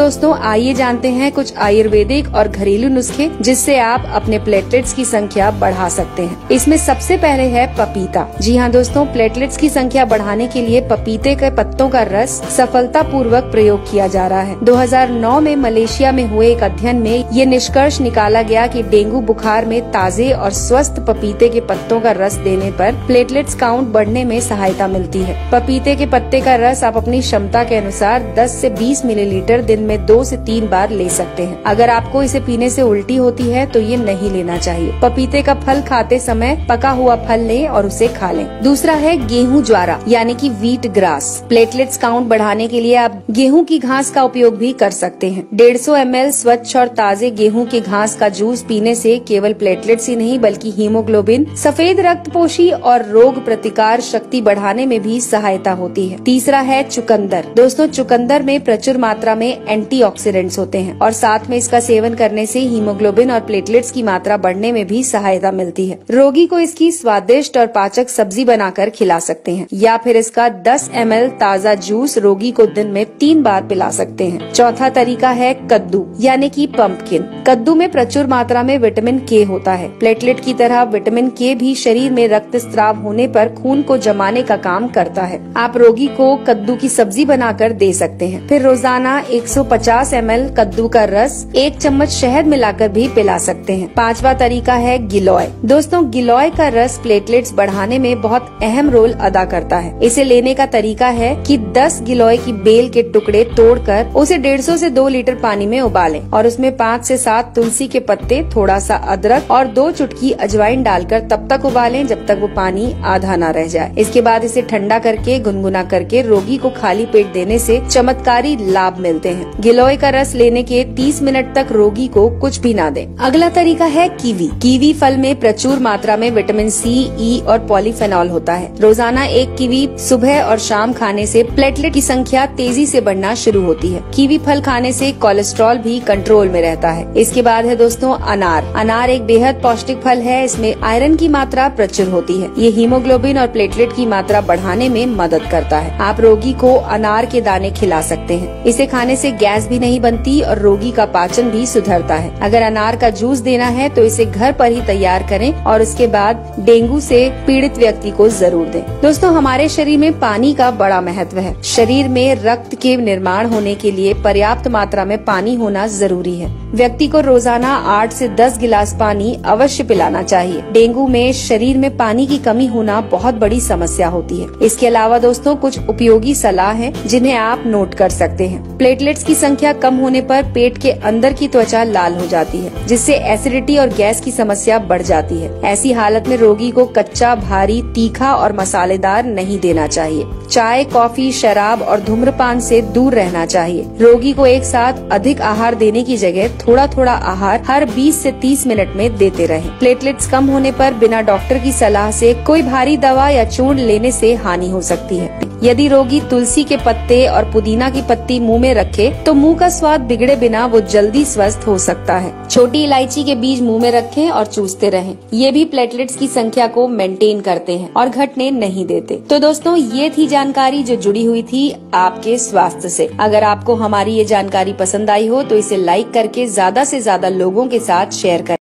दोस्तों, आइए जानते हैं कुछ आयुर्वेदिक और घरेलू नुस्खे जिससे आप अपने प्लेटलेट्स की संख्या बढ़ा सकते हैं। इसमें सबसे पहले है पपीता। जी हाँ दोस्तों प्लेटलेट्स की संख्या बढ़ाने के लिए पपीते के पत्तों का रस सफलता पूर्वक प्रयोग किया जा रहा है। 2009 में मलेशिया में हुए एक अध्ययन में ये निष्कर्ष निकाला गया की डेंगू बुखार में ताजे और स्वस्थ पपीते के पत्तों का रस देने आरोप प्लेटलेट्स काउंट बढ़ने में सहायता मिलती है। पपीते के पत्ते का रस आप अपनी क्षमता के अनुसार दस ऐसी बीस मिलीलीटर दिन में दो से तीन बार ले सकते हैं। अगर आपको इसे पीने से उल्टी होती है तो ये नहीं लेना चाहिए। पपीते का फल खाते समय पका हुआ फल लें और उसे खा लें। दूसरा है गेहूँ ज्वारा, यानी कि वीट ग्रास प्लेटलेट्स काउंट बढ़ाने के लिए आप गेहूँ की घास का उपयोग भी कर सकते हैं। डेढ़ सौ स्वच्छ और ताजे गेहूँ के घास का जूस पीने से केवल प्लेटलेट्स ही नहीं, बल्कि हीमोग्लोबिन सफ़ेद रक्त पोषी और रोग प्रतिकार शक्ति बढ़ाने में भी सहायता होती है। तीसरा है चुकंदर। दोस्तों, चुकंदर में प्रचुर मात्रा में एंटीऑक्सीडेंट्स होते हैं और साथ में इसका सेवन करने से हीमोग्लोबिन और प्लेटलेट्स की मात्रा बढ़ने में भी सहायता मिलती है। रोगी को इसकी स्वादिष्ट और पाचक सब्ज़ी बनाकर खिला सकते हैं या फिर इसका 10 एम ताज़ा जूस रोगी को दिन में तीन बार पिला सकते हैं। चौथा तरीका है कद्दू, यानी कि पंपकिन कद्दू में प्रचुर मात्रा में विटामिन के होता है। प्लेटलेट की तरह विटामिन के भी शरीर में रक्त स्त्राव होने पर खून को जमाने का काम करता है। आप रोगी को कद्दू की सब्ज़ी बनाकर दे सकते हैं। फिर रोज़ाना 150 एम कद्दू का रस एक चम्मच शहद मिलाकर भी पिला सकते हैं। पांचवा तरीका है गिलोय। दोस्तों, गिलोय का रस प्लेटलेट्स बढ़ाने में बहुत अहम रोल अदा करता है। इसे लेने का तरीका है कि 10 गिलोय की बेल के टुकड़े तोड़कर उसे 150 से 2 लीटर पानी में उबालें और उसमें पाँच से सात तुलसी के पत्ते थोड़ा सा अदरक और दो चुटकी अजवाइन डालकर तब तक उबालें जब तक वो पानी आधा न रह जाए। इसके बाद इसे ठंडा करके, गुनगुना करके रोगी को खाली पेट देने से चमत्कारी लाभ मिलते हैं। गिलोय का रस लेने के 30 मिनट तक रोगी को कुछ भी ना दें। अगला तरीका है कीवी। कीवी फल में प्रचुर मात्रा में विटामिन सी, ई e और पॉलीफेनॉल होता है। रोज़ाना एक कीवी सुबह और शाम खाने से प्लेटलेट की संख्या तेज़ी से बढ़ना शुरू होती है। कीवी फल खाने से कोलेस्ट्रॉल भी कंट्रोल में रहता है। इसके बाद है दोस्तों, अनार। अनार एक बेहद पौष्टिक फल है, इसमें आयरन की मात्रा प्रचुर होती है। ये हीमोग्लोबिन और प्लेटलेट की मात्रा बढ़ाने में मदद करता है। आप रोगी को अनार के दाने खिला सकते हैं। इसे खाने से गैस भी नहीं बनती और रोगी का पाचन भी सुधरता है। अगर अनार का जूस देना है तो इसे घर पर ही तैयार करें और उसके बाद डेंगू से पीड़ित व्यक्ति को ज़रूर दें। दोस्तों, हमारे शरीर में पानी का बड़ा महत्व है। शरीर में रक्त के निर्माण होने के लिए पर्याप्त मात्रा में पानी होना ज़रूरी है। व्यक्ति को रोज़ाना आठ से दस गिलास पानी अवश्य पिलाना चाहिए। डेंगू में शरीर में पानी की कमी होना बहुत बड़ी समस्या होती है। इसके अलावा दोस्तों, कुछ उपयोगी सलाह है जिन्हें आप नोट कर सकते हैं। प्लेटलेट्स की संख्या कम होने पर पेट के अंदर की त्वचा लाल हो जाती है, जिससे एसिडिटी और गैस की समस्या बढ़ जाती है। ऐसी हालत में रोगी को कच्चा, भारी, तीखा और मसालेदार नहीं देना चाहिए। चाय, कॉफ़ी, शराब और धूम्रपान से दूर रहना चाहिए। रोगी को एक साथ अधिक आहार देने की जगह थोड़ा थोड़ा आहार हर 20 से 30 मिनट में देते रहें। प्लेटलेट्स कम होने पर बिना डॉक्टर की सलाह से कोई भारी दवा या चूर्ण लेने से हानि हो सकती है। यदि रोगी तुलसी के पत्ते और पुदीना की पत्ती मुँह में रखे तो मुँह का स्वाद बिगड़े बिना वो जल्दी स्वस्थ हो सकता है। छोटी इलायची के बीज मुँह में रखें और चूसते रहें। ये भी प्लेटलेट्स की संख्या को मेंटेन करते हैं और घटने नहीं देते। तो दोस्तों, ये थी जानकारी जो जुड़ी हुई थी आपके स्वास्थ्य से। अगर आपको हमारी ये जानकारी पसंद आई हो तो इसे लाइक करके ज़्यादा से ज़्यादा लोगों के साथ शेयर करें।